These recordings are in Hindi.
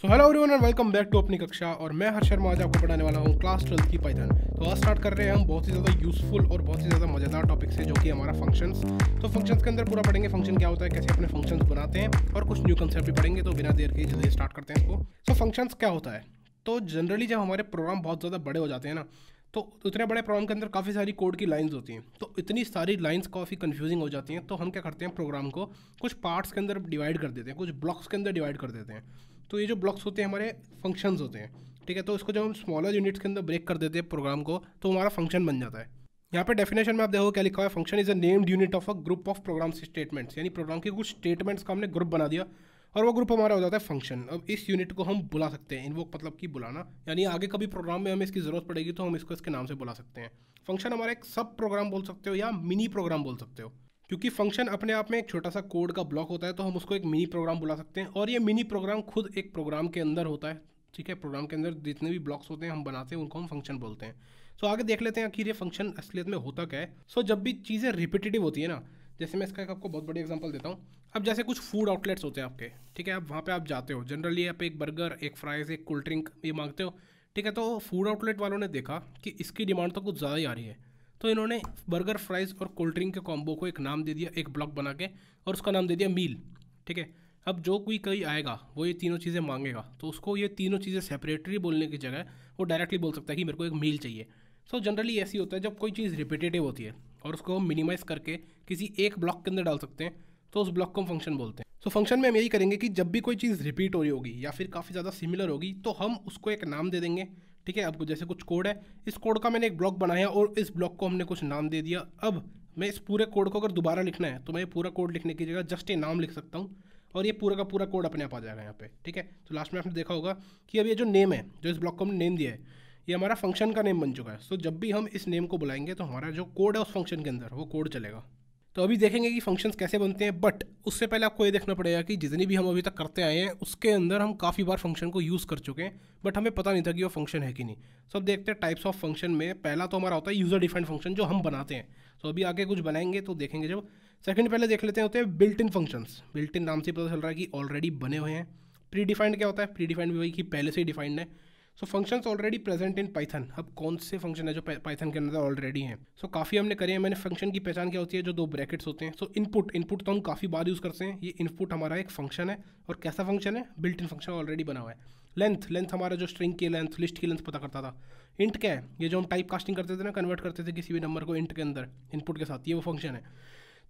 So hello everyone and welcome back to अपनी कक्षा और मैं हर्ष शर्मा आज आपको पढ़ाने वाला हूँ क्लास ट्वेल्थ की पाइथन तो आज स्टार्ट कर रहे हैं हम बहुत ही ज़्यादा यूजफुल और बहुत ही ज़्यादा मज़ेदार टॉपिक से जो कि हमारा फ़ंक्शंस तो फ़ंक्शंस के अंदर पूरा पढ़ेंगे फ़ंक्शन क्या होता है, कैसे अपने फ़ंक्शंस बनाते हैं और कुछ न्यू कंसेप्ट भी पढ़ेंगे तो बिना देर के जल्दी स्टार्ट करते हैं इसको। सो फ़ंक्शंस क्या होता है? तो जनरली जब हमारे प्रोग्राम बहुत ज़्यादा बड़े हो जाते हैं ना तो उतने बड़े प्रोग्राम के अंदर काफ़ी सारी कोड की लाइंस होती हैं। तो इतनी सारी लाइंस काफ़ी कंफ्यूजिंग हो जाती हैं तो हम क्या करते हैं प्रोग्राम को कुछ पार्ट्स के अंदर डिवाइड कर देते हैं, कुछ ब्लॉक्स के अंदर डिवाइड कर देते हैं। तो ये जो ब्लॉक्स होते हैं, हमारे फ़ंक्शंस होते हैं, ठीक है? तो इसको जब हम स्मॉलर यूनिट्स के अंदर ब्रेक कर देते हैं प्रोग्राम को तो हमारा फ़ंक्शन बन जाता है। यहाँ पे डेफिनेशन में आप देखो क्या लिखा हुआ है? Function is a named unit of a group of program statements यानी प्रोग्राम के कुछ स्टेटमेंट्स का हमने ग्रुप बना दिया, और वो ग्रुप हमारा हो जाता है फ़ंक्शन अब इस यूनिट को हम बुला सकते हैं इन्वोक मतलब कि बुलाना, यानी आगे कभी प्रोग्राम में हमें इसकी ज़रूरत पड़ेगी तो हम इसको इसके नाम से बुला सकते हैं। फ़ंक्शन हमारा एक सब प्रोग्राम बोल सकते हो या मिनी प्रोग्राम बोल सकते हो। क्योंकि फ़ंक्शन अपने आप में एक छोटा सा कोड का ब्लॉक होता है तो हम उसको एक मिनी प्रोग्राम बुला सकते हैं। और ये मिनी प्रोग्राम खुद एक प्रोग्राम के अंदर होता है, ठीक है? प्रोग्राम के अंदर जितने भी ब्लॉक्स होते हैं, हम बनाते हैं, उनको हम फ़ंक्शन बोलते हैं। सो आगे देख लेते हैं आखिर ये फ़ंक्शन असलियत में होता क्या है। सो जब भी चीज़ें रिपीटेटिव होती है ना, जैसे मैं इसका एक आपको बहुत बड़ी एग्जांपल देता हूँ। अब जैसे कुछ फ़ूड आउटलेट्स होते हैं आपके, ठीक है? आप वहाँ पे आप जाते हो। जनरली आप एक बर्गर एक फ्राइज़ एक कोल्ड ड्रिंक ये मांगते हो, ठीक है? तो फ़ूड आउटलेट वालों ने देखा कि इसकी डिमांड तो कुछ ज़्यादा ही आ रही है। तो इन्होंने बर्गर फ्राइज़ और कोल्ड ड्रिंक के कॉम्बो को एक नाम दे दिया एक ब्लॉक बना के और उसका नाम दे दिया मील ठीक है? अब जो कोई कहीं आएगा वो ये तीनों चीज़ें मांगेगा तो उसको ये तीनों चीज़ें सेपरेटली बोलने की जगह वो डायरेक्टली बोल सकता है कि मेरे को एक मील चाहिए। सो so, जनरली ऐसी होता है जब कोई चीज़ रिपीटेटिव होती है और उसको हम मिनिमाइज़ करके किसी एक ब्लॉक के अंदर डाल सकते हैं तो उस ब्लॉक को हम फ़ंक्शन बोलते हैं। सो so, फ़ंक्शन में हम यही करेंगे कि जब भी कोई चीज़ रिपीट हो रही होगी या फिर काफ़ी ज़्यादा सिमिलर होगी तो हम उसको एक नाम दे देंगे ठीक है? अब जैसे कुछ कोड है। इस कोड का मैंने एक ब्लॉक बनाया और इस ब्लॉक को हमने कुछ नाम दे दिया। अब मैं इस पूरे कोड को अगर दोबारा लिखना है तो मैं पूरा कोड लिखने की जगह जस्ट ये नाम लिख सकता हूँ और ये पूरा का पूरा कोड अपने आप आ जाएगा यहाँ पे, ठीक है? तो लास्ट में आपने देखा होगा कि अब ये जो नेम है, जो इस ब्लॉक को हमने नेम दिया है, ये हमारा फ़ंक्शन का नेम बन चुका है। सो जब भी हम इस नेम को बुलाएँगे तो हमारा जो कोड है उस फ़ंक्शन के अंदर, वो कोड चलेगा। तो अभी देखेंगे कि फ़ंक्शंस कैसे बनते हैं बट उससे पहले आपको ये देखना पड़ेगा कि जितनी भी हम अभी तक करते आए हैं, उसके अंदर हम काफ़ी बार फ़ंक्शन को यूज़ कर चुके हैं बट हमें पता नहीं था कि वो फ़ंक्शन है कि नहीं। सो अब देखते हैं टाइप्स ऑफ़ फ़ंक्शन में, पहला तो हमारा होता है यूज़र डिफाइंड फ़ंक्शन जो हम बनाते हैं। तो अभी आगे कुछ बनाएँगे तो देखेंगे जब। सेकंड पहले देख लेते हैं, होते हैं built in functions built in नाम से पता चल रहा है कि ऑलरेडी बने हुए हैं। प्री डिफाइंड क्या होता है? प्री डिफाइंड भी वही कि पहले से ही डिफाइंड है। So functions already present in Python अब कौन से फ़ंक्शन है जो पाइथन के अंदर ऑलरेडी हैं? सो so, काफ़ी हमने करे हैं। मैंने फ़ंक्शन की पहचान क्या होती है? जो दो ब्रैकेट्स होते हैं। सो इनपुट इनपुट तो हम काफ़ी बार यूज़ करते हैं। ये इनपुट हमारा एक फ़ंक्शन है। और कैसा फ़ंक्शन है? बिल्ट इन फ़ंक्शन ऑलरेडी बना हुआ है। लेंथ लेंथ हमारा जो स्ट्रिंग की लेंथ लिस्ट की लेंथ पता करता था। इंट क्या है? ये जो हम टाइप कास्टिंग करते थे ना कन्वर्ट करते थे किसी भी नंबर को इंट के अंदर इनपुट के साथ ये वो फ़ंक्शन है।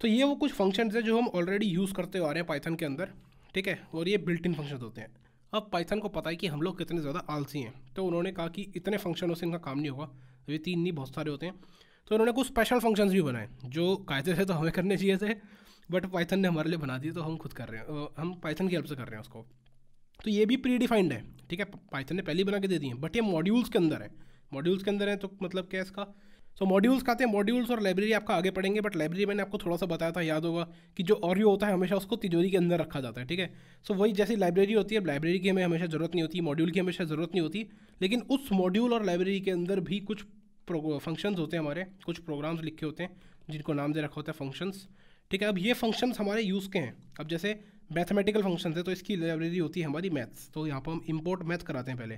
तो ये वो कुछ फ़ंक्शन है जो हम ऑलरेडी यूज़ करते आ रहे हैं पाइथन के अंदर। ठीक है? और ये बिल्ट इन फ़ंक्शन होते हैं। अब पाइथन को पता है कि हम लोग कितने ज़्यादा आलसी हैं। तो उन्होंने कहा कि इतने फंक्शनों से इनका काम नहीं होगा। ये तीन नहीं, बहुत सारे होते हैं। तो उन्होंने कुछ स्पेशल फ़ंक्शंस भी बनाए, जो कायदे से तो हमें करने चाहिए थे बट पाइथन ने हमारे लिए बना दिए तो हम खुद कर रहे हैं। हम पाइथन की हेल्प से कर रहे हैं उसको। तो ये भी प्री डिफाइंड है, ठीक है? पाइथन ने पहले ही बना के दे दिए बट ये मॉड्यूल्स के अंदर है। मॉड्यूल्स के अंदर है तो मतलब क्या इसका? सो मॉड्यूल्स कहते हैं मॉड्यूल्स और लाइब्रेरी आपका आगे पढ़ेंगे बट लाइब्रेरी मैंने आपको थोड़ा सा बताया था, याद होगा, कि जो ऑरियो होता है, हमेशा उसको तिजोरी के अंदर रखा जाता है, ठीक है? सो वही जैसी लाइब्रेरी होती है लाइब्रेरी की हमें हमेशा ज़रूरत नहीं होती मॉड्यूल की हमेशा ज़रूरत नहीं होती, लेकिन उस मॉड्यूल और लाइब्रेरी के अंदर भी कुछ फ़ंक्शंस होते हैं हमारे, कुछ प्रोग्राम्स लिखे होते हैं, जिनको नाम दे रखा होता है फ़ंक्शंस ठीक है? अब ये फ़ंक्शंस हमारे यूज़ के हैं। अब जैसे मैथमेटिकल फ़ंक्शन है तो इसकी लाइब्रेरी होती है हमारी मैथ्स तो यहाँ पर हम इम्पोर्ट मैथ कराते हैं पहले।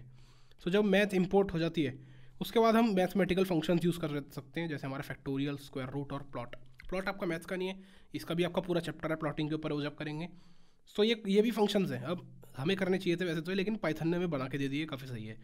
तो जब मैथ इम्पोर्ट हो जाती है उसके बाद हम मैथमेटिकल फ़ंक्शन यूज़ कर सकते हैं, जैसे हमारा फैक्टोरियल स्क्वायर रूट और प्लॉट प्लॉट आपका मैथ्स का नहीं है, इसका भी आपका पूरा चैप्टर है प्लॉटिंग के ऊपर वो जब करेंगे. सो ये ये भी फ़ंक्शंस हैं. अब हमें करने चाहिए थे वैसे तो लेकिन पाइथन ने हमें बना के दे दिए काफ़ी सही है.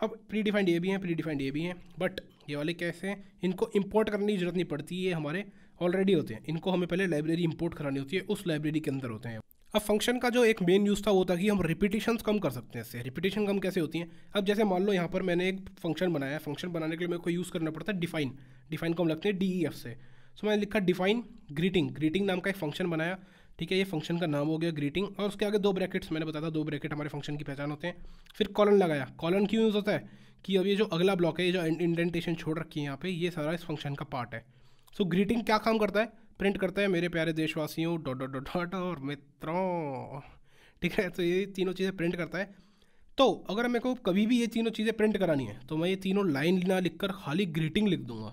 अब प्री डिफाइंड ये भी हैं प्री डिफाइंड ये भी हैं बट ये वाले कैसे हैं? इनको इंपोर्ट करने की ज़रूरत नहीं पड़ती, ये हमारे ऑलरेडी होते हैं. इनको हमें पहले लाइब्रेरी इंपोर्ट करानी होती है, उस लाइब्रेरी के अंदर होते हैं. अब फ़ंक्शन का जो एक मेन यूज़ था वो था कि हम रिपीटिशंस कम कर सकते हैं इससे। रिपीटेशन कम कैसे होती हैं? अब जैसे मान लो यहाँ पर मैंने एक फ़ंक्शन बनाया फ़ंक्शन बनाने के लिए मेरे को यूज़ करना पड़ता है डिफाइन डिफाइन को हम लगते हैं डी ई एफ़ से। सो मैंने लिखा डिफाइन ग्रीटिंग ग्रीटिंग नाम का एक फ़ंक्शन बनाया। ठीक है, ये फ़ंक्शन का नाम हो गया ग्रीटिंग और उसके आगे दो ब्रैकेट्स मैंने बताया था, दो ब्रैकेट हमारे फ़ंक्शन की पहचान होते हैं। फिर कॉलन लगाया। कॉलन क्यों यूज़ होता है? कि अब ये जो अगला ब्लॉक है, ये जो इंडेंटेशन छोड़ रखी है यहाँ पे, ये सारा इस फ़ंक्शन का पार्ट है। सो ग्रीटिंग क्या काम करता है? प्रिंट करता है, मेरे प्यारे देशवासियों, डॉट डॉट डॉट डॉट, और मित्रों। ठीक है तो ये तीनों चीज़ें प्रिंट करता है। तो अगर मेरे को कभी भी ये तीनों चीज़ें प्रिंट करानी है तो मैं ये तीनों लाइन ना लिख कर खाली ग्रीटिंग लिख दूँगा।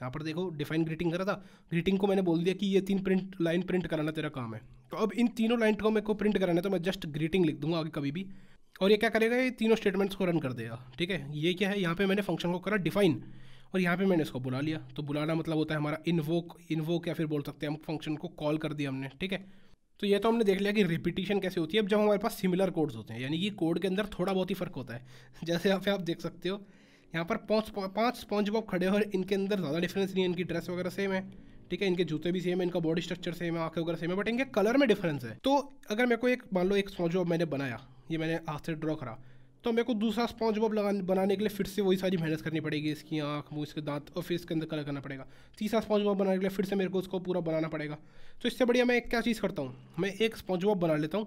यहाँ पर देखो, डिफाइन ग्रीटिंग करा था। ग्रीटिंग को मैंने बोल दिया कि ये तीन प्रिंट, लाइन प्रिंट कराना तेरा काम है। तो अब इन तीनों लाइन को मेरे को प्रिंट कराना है तो मैं जस्ट ग्रीटिंग लिख दूँगा आगे कभी भी। और ये क्या करेगा? ये तीनों स्टेटमेंट्स को रन कर देगा। ठीक है, ये क्या है? यहाँ पे मैंने फ़ंक्शन को करा डिफाइन। और यहाँ पे मैंने इसको बुला लिया। तो बुलाना मतलब होता है हमारा इन्वोक इन्वोक या फिर बोल सकते हैं हम फ़ंक्शन को कॉल कर दिया हमने, ठीक है? तो ये तो हमने देख लिया कि रिपीटिशन कैसे होती है। अब जब हमारे पास सिमिलर कोड्स होते हैं, यानी कि कोड के अंदर थोड़ा बहुत ही फ़र्क होता है। जैसे यहाँ पे आप देख सकते हो, यहाँ पर पाँच पाँच स्पॉन्ज बॉब खड़े हो और इनके अंदर ज़्यादा डिफरेंस नहीं है। इनकी ड्रेस वगैरह सेम है, ठीक है? इनके जूते भी सेम है, इनका बॉडी स्ट्रक्चर सेम है, आँखें वगैरह सेम है बट इनके कलर में डिफरेंस है। तो अगर मेरे को एक, मान लो एक स्पॉन्ज बॉब मैंने बनाया, ये मैंने हाथ से ड्रॉ करा तो मेरे को दूसरा स्पॉन्ज बॉब लगा, बनाने के लिए फिर से वही सारी मेहनत करनी पड़ेगी, इसकी आँख, मुँह, इसके दांत और फिर इसके अंदर कलर करना पड़ेगा। तीसरा स्पॉन्ज बॉब बनाने के लिए फिर से मेरे को उसको पूरा बनाना पड़ेगा। तो इससे बढ़िया मैं एक क्या चीज़ करता हूँ? मैं एक स्पॉन्ज बॉब बना लेता हूँ,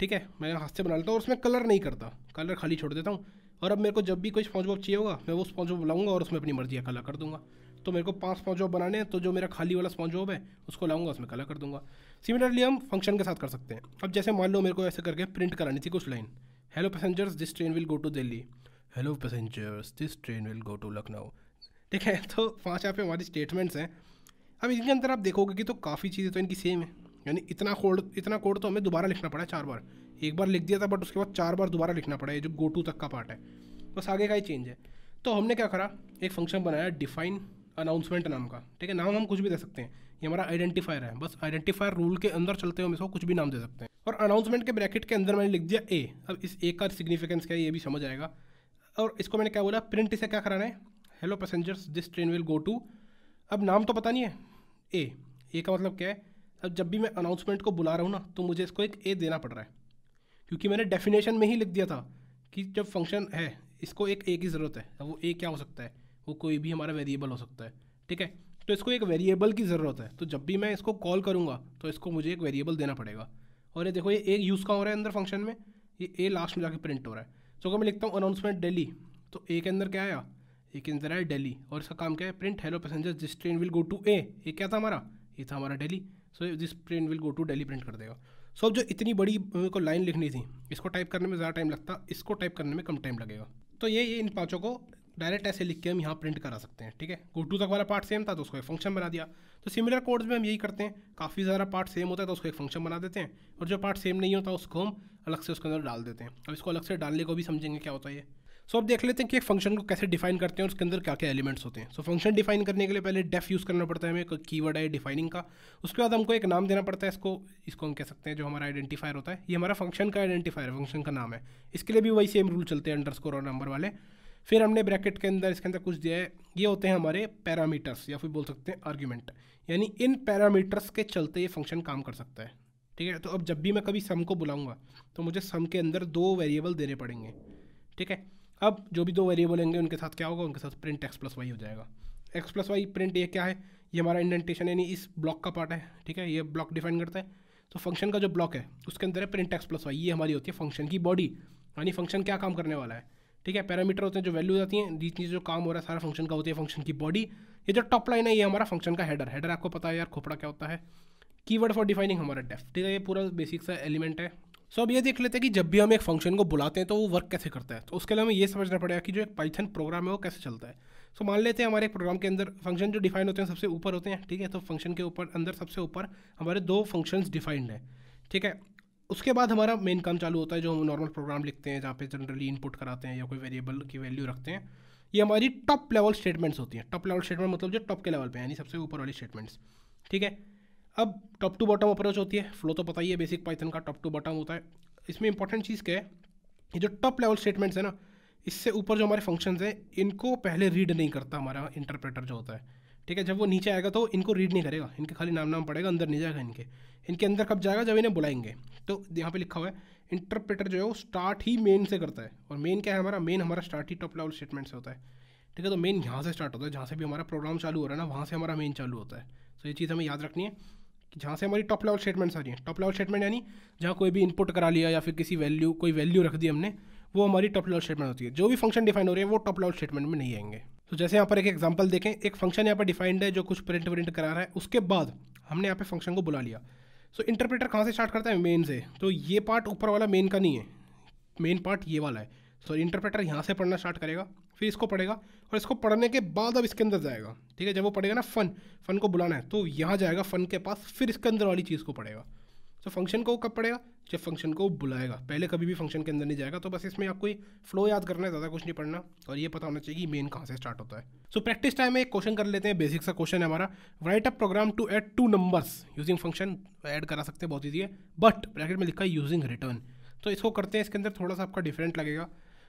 ठीक है? मैं हाथ से बना लेता हूँ और उसमें कलर नहीं करता। कलर खाली छोड़ देता हूँ और अब मेरे को जब भी कोई स्पॉन्ज बॉब चाहिए होगा, मैं वो स्पॉन्ज बॉब लाऊँगा और उसमें अपनी मर्ज़ी का कलर कर दूँगा। तो मेरे को पाँच स्पॉन्ज बॉब बनाने हैं तो जो मेरा खाली वाला स्पॉन्ज बॉब है, उसको लाऊँगा, उसमें कलर कर दूँगा। सिमिलरली हम फ़ंक्शन के साथ कर सकते हैं। अब जैसे मान लो मेरे को ऐसे करके प्रिंट करानी थी कुछ line hello passengers this train will go to Delhi hello passengers this train will go to Lucknow ठीक है तो पाँच यहाँ पे हमारी स्टेटमेंट्स हैं। अब इनके अंदर आप देखोगे कि तो काफ़ी चीज़ें तो इनकी सेम है। यानी इतना कोड इतना कोड तो हमें दोबारा लिखना पड़ा चार बार। एक बार लिख दिया था बट उसके बाद चार बार दोबारा लिखना पड़ा है जो गो टू तक का पार्ट है। बस आगे का ही चेंज है। तो हमने क्या करा? एक फ़ंक्शन बनाया डिफाइन अनाउंसमेंट नाम का। ठीक है, नाम हम कुछ भी दे सकते हैं। ये हमारा आइडेंटिफायर है। बस आइडेंटिफायर रूल के अंदर चलते हुए हम इसको कुछ भी नाम दे सकते हैं। और अनाउंसमेंट के ब्रैकेट के अंदर मैंने लिख दिया ए अब इस ए का सिग्निफिकेंस क्या है, ये भी समझ आएगा। और इसको मैंने क्या बोला? प्रिंट इसे क्या कराना है? Hello passengers this train will go to अब नाम तो पता नहीं है। ए ए का मतलब क्या है? अब जब भी मैं अनाउंसमेंट को बुला रहा हूँ ना तो मुझे इसको एक ए देना पड़ रहा है। क्योंकि मैंने डेफिनेशन में ही लिख दिया था कि जब फ़ंक्शन है, इसको एक ए की ज़रूरत है। अब वो ए क्या हो सकता है? वो कोई भी हमारा वेरिएबल हो सकता है। ठीक है? तो इसको एक वेरिएबल की ज़रूरत है। तो जब भी मैं इसको कॉल करूँगा तो इसको मुझे एक वेरिएबल देना पड़ेगा। और ये देखो, ये एक यूज़ का हो रहा है अंदर फ़ंक्शन में? ये ए लास्ट में जाके प्रिंट हो रहा है। तो अगर मैं लिखता हूँ अनाउंसमेंट डेली तो ए के अंदर क्या आया? ए के अंदर आया डेली और इसका काम क्या है? Print hello passenger this train will go to a ये क्या था हमारा? ये था हमारा Delhi so this train will go to Delhi print कर देगा। सो जो इतनी बड़ी मेरे को लाइन लिखनी थी, इसको टाइप करने में ज़्यादा टाइम लगता, इसको टाइप करने में कम टाइम लगेगा। तो ये ये इन पाँचों को डायरेक्ट ऐसे लिख के हम यहाँ प्रिंट करा सकते हैं, ठीक है? गो टू तक वाला पार्ट सेम था तो उसको एक फ़ंक्शन बना दिया। तो सिमिलर कोड्स में हम यही करते हैं, काफ़ी ज़्यादा पार्ट सेम होता है तो उसको एक फ़ंक्शन बना देते हैं, और जो पार्ट सेम नहीं होता, उसको हम अलग से उसके अंदर डाल देते हैं। अब इसको अलग से डालने को भी समझेंगे, क्या होता है ये? सो अब देख लेते हैं कि एक फ़ंक्शन को कैसे डिफाइन करते हैं, और उसके अंदर क्या क्या एलिमेंट्स होते हैं। सो फ़ंक्शन डिफाइन करने के लिए पहले डेफ यूज़ करना पड़ता है हमें कीवर्ड है डिफाइनिंग का। उसके बाद हमको एक नाम देना पड़ता है इसको इसको हम कह सकते हैं जो हमारा आइडेंटिफायर होता है। ये हमारा फ़ंक्शन का आइडेंटिफायर फ़ंक्शन का नाम है। इसके लिए भी वही सेम रूल चलते हैं अंडर और नंबर वाले। फिर हमने ब्रैकेट के अंदर, इसके अंदर कुछ दिया है, ये होते हैं हमारे पैरामीटर्स, या फिर बोल सकते हैं आर्ग्यूमेंट। यानी इन पैरामीटर्स के चलते ये फ़ंक्शन काम कर सकता है, ठीक है? तो अब जब भी मैं कभी सम को बुलाऊँगा तो मुझे सम के अंदर दो वेरिएबल देने पड़ेंगे, ठीक है? अब जो भी दो वेरिएबल होंगे, उनके साथ क्या होगा? उनके साथ प्रिंट एक्स प्लस वाई हो जाएगा। एक्स प्लस वाई प्रिंट ये क्या है? ये हमारा इंडेंटेशन यानी इस ब्लॉक का पार्ट है, ठीक है? ये ब्लॉक डिफाइन करता है। तो फ़ंक्शन का जो ब्लॉक है, उसके अंदर है प्रिंट एक्स प्लस वाई ये हमारी होती है फ़ंक्शन की बॉडी यानी फ़ंक्शन क्या काम करने वाला है? ठीक है पैरामीटर होते हैं जो वैल्यूज़ आती हैं नीचे जो काम हो रहा है सारा फ़ंक्शन का होती है फ़ंक्शन की बॉडी ये जो टॉप लाइन है ये हमारा फ़ंक्शन का हेडर हेडर आपको पता है यार खोपड़ा क्या होता है। कीवर्ड फॉर डिफाइनिंग हमारा डेफ ठीक है ये पूरा बेसिक सा एलिमेंट है। सो so, अब ये देख लेते हैं कि जब भी हम एक फ़ंक्शन को बुलाते हैं तो वो वर्क कैसे करता है। तो उसके लिए हमें ये समझना पड़ेगा कि जो एक पाइथन प्रोग्राम है वो कैसे चलता है। सो so, मान लेते हैं हमारे प्रोग्राम के अंदर फ़ंक्शन जो डिफाइन होते हैं सबसे ऊपर होते हैं ठीक है तो फ़ंक्शन के ऊपर अंदर सबसे ऊपर हमारे दो फ़ंक्शंस डिफाइंड हैं। ठीक है उसके बाद हमारा मेन काम चालू होता है जो हम नॉर्मल प्रोग्राम लिखते हैं, जहाँ पे जनरली इनपुट कराते हैं या कोई वेरिएबल की वैल्यू रखते हैं। ये हमारी टॉप लेवल स्टेटमेंट्स होती हैं। टॉप लेवल स्टेटमेंट मतलब जो टॉप के लेवल पे यानी सबसे ऊपर वाली स्टेटमेंट्स ठीक है? अब टॉप टू बॉटम अप्रोच होती है। फ्लो तो पता ही है बेसिक पाइथन का टॉप टू बॉटम होता है। इसमें इंपॉर्टेंट चीज़ क्या है? ये जो टॉप लेवल स्टेटमेंट्स है ना, इससे ऊपर जो हमारे फ़ंक्शंस हैं, इनको पहले रीड नहीं करता हमारा इंटरप्रेटर जो होता है। ठीक है? जब वो नीचे आएगा तो इनको रीड नहीं करेगा। इनके खाली नाम नाम पड़ेगा, अंदर नहीं जाएगा इनके। इनके अंदर कब जाएगा? जब इन्हें बुलाएँगे। तो यहाँ पे लिखा हुआ है इंटरप्रेटर जो है वो स्टार्ट ही मेन से करता है। और मेन क्या है हमारा? मेन हमारा स्टार्ट ही टॉप लेवल स्टेटमेंट से होता है। ठीक है? तो मेन यहाँ से स्टार्ट होता है। जहाँ से भी हमारा प्रोग्राम चालू हो रहा है ना, वहाँ से हमारा मेन चालू होता है। तो ये चीज़ हमें याद रखनी है कि जहाँ से हमारी टॉप लेवल स्टेटमेंट्स आ रही हैं। टॉप लेवल स्टेटमेंट यानी जहाँ कोई भी इनपुट करा लिया या फिर किसी वैल्यू कोई वैल्यू रख दी हमने, वो हमारी टॉप लेवल स्टेटमेंट होती है। जो भी फ़ंक्शन डिफाइन हो रही है, वो टॉप लेवल स्टेटमेंट में नहीं आएँगे। तो जैसे यहाँ पर एक एग्ज़ाम्पल देखें, एक फ़ंक्शन यहाँ पर डिफाइंड है जो कुछ प्रिंट प्रिंट करा रहा है, उसके बाद हमने यहाँ पे फ़ंक्शन को बुला लिया। सो इंटरप्रेटर कहाँ से स्टार्ट करता है? मेन से। तो ये पार्ट ऊपर वाला मेन का नहीं है। मेन पार्ट ये वाला है। सो इंटरप्रेटर यहाँ से पढ़ना स्टार्ट करेगा, फिर इसको पढ़ेगा और इसको पढ़ने के बाद अब इसके अंदर जाएगा। ठीक है, जब वो पढ़ेगा ना फ़न फ़न को बुलाना है तो यहाँ जाएगा फ़न के पास, फिर इसके अंदर वाली चीज़ को पढ़ेगा। तो फ़ंक्शन को कब पढ़ेगा? जब फ़ंक्शन को बुलाएगा। पहले कभी भी फ़ंक्शन के अंदर नहीं जाएगा तो बस इसमें आपको फ्लो याद करना है ज़्यादा कुछ नहीं पढ़ना। और ये पता होना चाहिए कि मेन कहाँ से स्टार्ट होता है। सो प्रैक्टिस टाइम में एक क्वेश्चन कर लेते हैं। बेसिक सा क्वेश्चन है हमारा। Write a program to add two numbers using function add करा सकते हैं बहुत ईजी है। बट ब्रैकेट में लिखा है यूजिंग रिटर्न तो इसको करते हैं इसके अंदर थोड़ा सा आपका डिफरेंट लगेगा।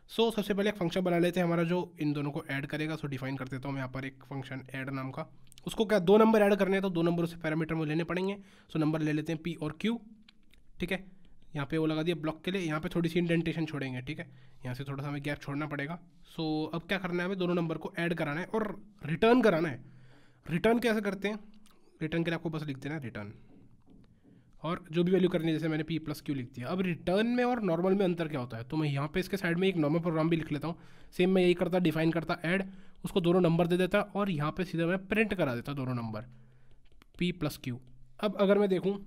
सो so, सबसे पहले एक फ़ंक्शन बना लेते हैं हमारा जो इन दोनों को ऐड करेगा। सो डिफाइन कर देता हूँ मैं यहाँ पर एक फ़ंक्शन ऐड नाम का। उसको क्या दो नंबर ऐड करने हैं तो दो नंबर उसे पैरामीटर में लेने पड़ेंगे। सो नंबर ले लेते हैं पी और क्यू ठीक है? यहाँ पे वो लगा दिया ब्लॉक के लिए। यहाँ पे थोड़ी सी इंडेंटेशन छोड़ेंगे ठीक है? यहाँ से थोड़ा सा हमें गैप छोड़ना पड़ेगा। सो so, अब क्या करना है हमें? दोनों नंबर को ऐड कराना है और रिटर्न कराना है। रिटर्न कैसे करते हैं? रिटर्न के लिए आपको बस लिख देना है रिटर्न और जो भी वैल्यू करनी है जैसे मैंने पी प्लस क्यू लिख दिया। अब रिटर्न में और नॉर्मल में अंतर क्या होता है? तो मैं यहाँ पे इसके साइड में एक नॉर्मल प्रोग्राम भी लिख लेता हूँ। सेम मैं यही करता डिफाइन करता ऐड उसको दोनों नंबर दे देता और यहाँ पे सीधा मैं प्रिंट करा देता दोनों नंबर पी प्लस क्यू अब अगर मैं देखूँ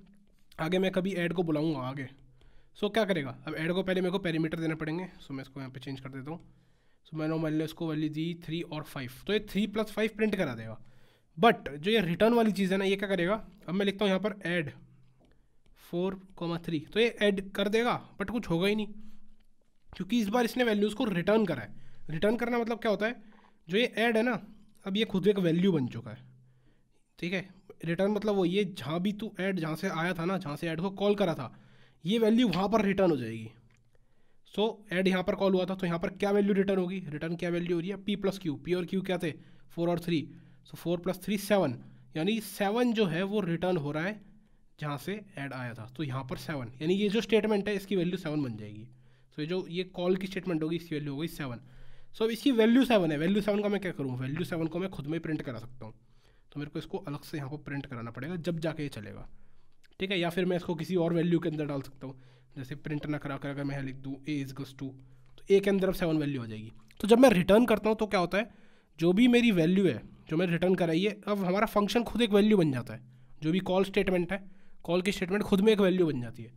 आगे मैं कभी ऐड को बुलाऊँगा आगे। सो so, क्या करेगा? अब ऐड को पहले मेरे को पैरीमीटर देने पड़ेंगे। सो so, मैं इसको यहाँ पे चेंज कर देता हूँ। सो so, मैंने मान इसको वैल्यू दी थ्री और फाइव तो ये थ्री प्लस फाइव प्रिंट करा देगा। बट जो ये रिटर्न वाली चीज़ है ना ये क्या करेगा? अब मैं लिखता हूँ यहाँ पर ऐड फोर कोमा थ्री तो ये ऐड कर देगा बट कुछ होगा ही नहीं। क्योंकि इस बार इसने वैल्यूज़ को रिटर्न करा है। रिटर्न करना मतलब क्या होता है? जो ये ऐड है ना अब ये खुद एक वैल्यू बन चुका है। ठीक है? रिटर्न मतलब वो ये जहाँ भी तू ऐड जहाँ से आया था ना जहाँ से ऐड को कॉल करा था। ये वैल्यू वहाँ पर रिटर्न हो जाएगी। सो so, ऐड यहाँ पर कॉल हुआ था तो यहाँ पर क्या वैल्यू रिटर्न होगी? रिटर्न क्या वैल्यू हो रही है? पी प्लस क्यू पी और क्यू क्या थे? फोर और three so four plus three seven यानी सेवन जो है वो रिटर्न हो रहा है जहाँ से ऐड आया था। तो यहाँ पर सेवन यानी ये जो स्टेटमेंट है इसकी वैल्यू सेवन बन जाएगी। सो so, जो ये कॉल की स्टेटमेंट होगी इसकी वैल्यू होगी सेवन सो so, इसकी वैल्यू सेवन है। वैल्यू सेवन का मैं क्या करूँ? वैल्यू सेवन को मैं खुद में प्रिंट करा सकता हूँ। तो मेरे को इसको अलग से यहाँ पर प्रिंट कराना पड़ेगा जब जाके ये चलेगा। ठीक है? या फिर मैं इसको किसी और वैल्यू के अंदर डाल सकता हूँ। जैसे प्रिंट ना करा कर अगर मैं लिख दूँ ए इज़ गस टू तो ए के अंदर अब सेवन वैल्यू हो जाएगी। तो जब मैं रिटर्न करता हूँ तो क्या होता है? जो भी मेरी वैल्यू है, जो मैं रिटर्न कराई है, अब हमारा फ़ंक्शन खुद एक वैल्यू बन जाता है। जो भी कॉल स्टेटमेंट है कॉल की स्टेटमेंट खुद में एक वैल्यू बन जाती है।